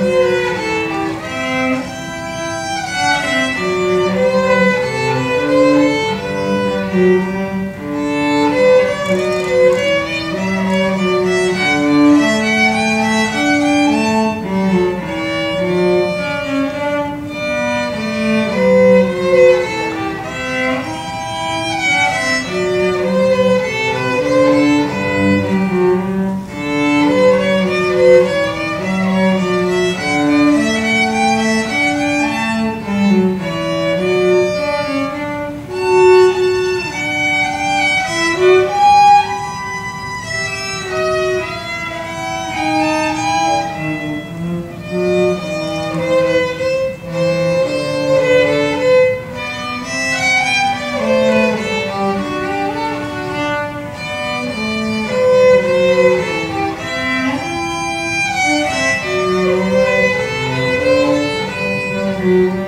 you. Mm-hmm.